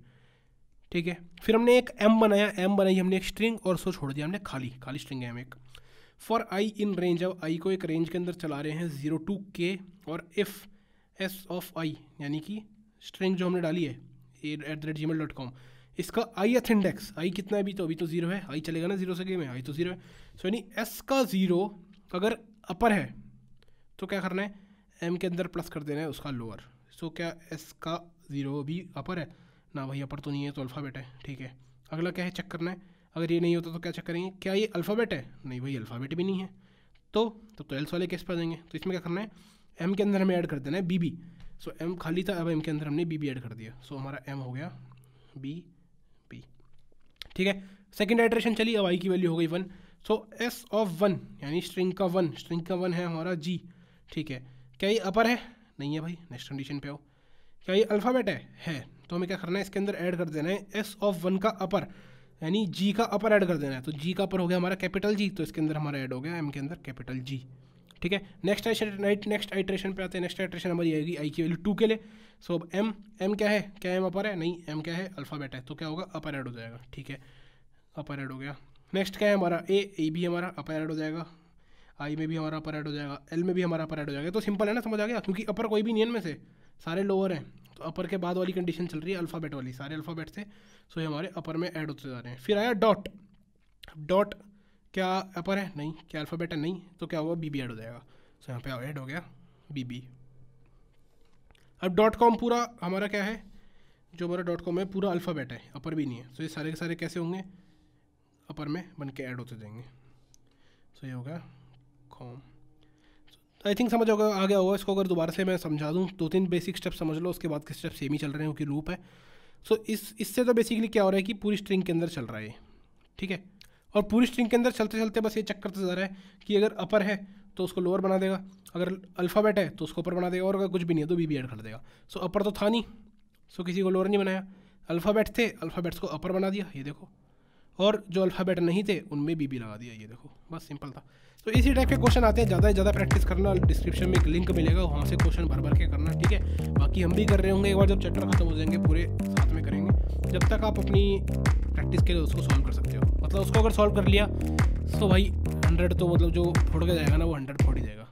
ठीक है? फिर हमने एक एम बनाया। एम बनाई हमने एक स्ट्रिंग और उसको छोड़ दिया। हमने खाली खाली स्ट्रिंग है हम एक। फॉर आई इन रेंज अब आई को एक रेंज के अंदर चला रहे हैं ज़ीरो टू के और इफ़ एस ऑफ़ आई यानी कि स्ट्रिंग जो हमने डाली है at the rate Gmail dot com इसका आई एथ इंडेक्स आई कितना है अभी तो? अभी तो ज़ीरो है। आई चलेगा ना ज़ीरो से गेम है आई तो ज़ीरो है। सो यानी एस का ज़ीरो अगर अपर है तो क्या करना है? एम के अंदर प्लस कर देना है उसका लोअर सो so, क्या एस का ज़ीरो भी अपर है? ना भाई अपर तो नहीं है तो अल्फ़ाबेट है ठीक है। अगला क्या है? चेक करना है अगर ये नहीं होता तो क्या चेक करेंगे क्या ये अल्फ़ाबेट है? नहीं भाई अल्फ़ाबेट भी नहीं है। तो तो, तो एल्स वाले केस पर देंगे तो इसमें क्या करना है? एम के अंदर हमें ऐड कर देना है बी बी सो एम खाली था अब एम के अंदर हमने बी बी ऐड कर दिया। सो हमारा एम हो गया बी बी ठीक है? सेकेंड आइट्रेशन चली अब आई की वैल्यू हो गई one so S of one यानी स्ट्रिंग का वन स्ट्रिंग का वन है हमारा जी ठीक है? क्या ये अपर है? नहीं है भाई नेक्स्ट कंडीशन पे आओ। क्या ये अल्फ़ाबेट है? है। तो हमें क्या करना है, इसके अंदर ऐड कर देना है एस ऑफ़ वन का अपर यानी जी का अपर ऐड कर देना है। तो जी का अपर हो गया हमारा कैपिटल जी तो इसके अंदर हमारा ऐड हो गया एम के अंदर कैपिटल जी ठीक है? नेक्स्ट नेक्स्ट आइट्रेशन पे आते हैं। नेक्स्ट आइट्रेशन हमारी आएगी आई की वैल्यू टू के लिए। सो अब एम एम क्या है? क्या एम अपर है? नहीं एम क्या है? अल्फ़ाबेट है। तो क्या होगा? अपर ऐड हो जाएगा। ठीक है? अपर ऐड हो गया। नेक्स्ट क्या है हमारा? ए ए भी हमारा अपर ऐड हो जाएगा। आई में भी हमारा अपर ऐड हो जाएगा। एल में भी हमारा अपर ऐड हो जाएगा। तो सिंपल है ना, समझ आ गया? क्योंकि अपर कोई भी नहीं है में से। सारे लोअर हैं। तो अपर के बाद वाली कंडीशन चल रही है अल्फ़ाबेट वाली, सारे अल्फ़ाबेट से सो ये हमारे अपर में ऐड होते जा रहे हैं। फिर आया डॉट डॉट क्या अपर है? नहीं, क्या अल्फ़ाबेट है? नहीं तो क्या हुआ? बी बी ऐड हो जाएगा। सो यहाँ पे ऐड हो गया बी बी अब डॉट कॉम पूरा हमारा क्या है? जो हमारा डॉट कॉम है, पूरा अल्फ़ाबेट है अपर भी नहीं है। सो ये सारे के सारे कैसे होंगे? अपर में बन के ऐड होते जाएँगे। सो ये हो गया कॉम आई थिंक समझ होगा आ गया होगा इसको अगर दोबारा से मैं समझा दूँ दो तीन बेसिक स्टेप समझ लो उसके बाद के स्टेप सेम ही चल रहे हैं क्योंकि लूप है। सो so, इस इससे तो बेसिकली क्या हो रहा है कि पूरी स्ट्रिंग के अंदर चल रहा है ठीक है? और पूरी स्ट्रिंग के अंदर चलते चलते बस ये चक्कर तो जा रहा है कि अगर अपर है तो उसको लोअर बना देगा। अगर अल्फ़ाबेट है तो उसको ऊपर बना देगा और अगर कुछ भी नहीं है तो बी बी ऐड कर देगा। सो so, अपर तो था नहीं सो so, किसी को लोअर नहीं बनाया। अल्फ़ाबेट थे अल्फ़ाबेट्स को अपर बना दिया ये देखो। और जो अल्फ़ाबेट नहीं थे उनमें बी बी लगा दिया ये देखो बस सिंपल था। तो इसी टाइप के क्वेश्चन आते हैं। ज़्यादा से ज़्यादा प्रैक्टिस करना डिस्क्रिप्शन में एक लिंक मिलेगा, वहाँ से क्वेश्चन भर भर के करना, ठीक है? बाकी हम भी कर रहे होंगे, एक बार जब चैप्टर खत्म हो जाएँगे, पूरे साथ में करेंगे, जब तक आप अपनी प्रैक्टिस के लिए उसको सॉल्व कर सकते हो। मतलब उसको अगर सॉल्व कर लिया तो भाई हंड्रेड तो मतलब जो फोड़ के जाएगा ना, वो हंड्रेड फोड़ ही जाएगा।